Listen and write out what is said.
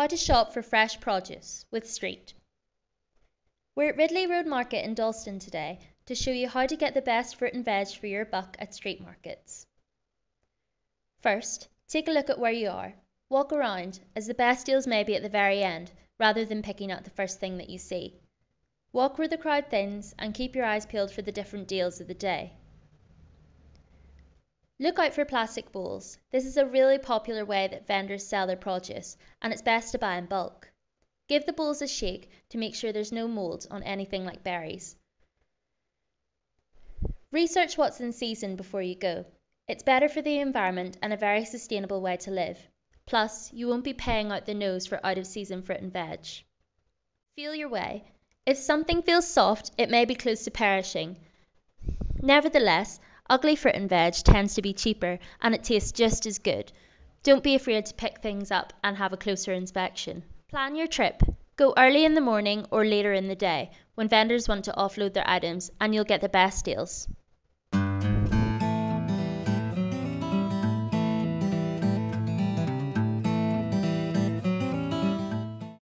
How to shop for fresh produce with Streat. We're at Ridley Road Market in Dalston today to show you how to get the best fruit and veg for your buck at street markets. First, take a look at where you are. Walk around, as the best deals may be at the very end, rather than picking out the first thing that you see. Walk where the crowd thins and keep your eyes peeled for the different deals of the day. Look out for plastic bowls. This is a really popular way that vendors sell their produce, and it's best to buy in bulk. Give the bowls a shake to make sure there's no mould on anything like berries. Research what's in season before you go. It's better for the environment and a very sustainable way to live. Plus, you won't be paying out the nose for out of season fruit and veg. Feel your way. If something feels soft, it may be close to perishing. Nevertheless, ugly fruit and veg tends to be cheaper and it tastes just as good. Don't be afraid to pick things up and have a closer inspection. Plan your trip. Go early in the morning or later in the day when vendors want to offload their items and you'll get the best deals.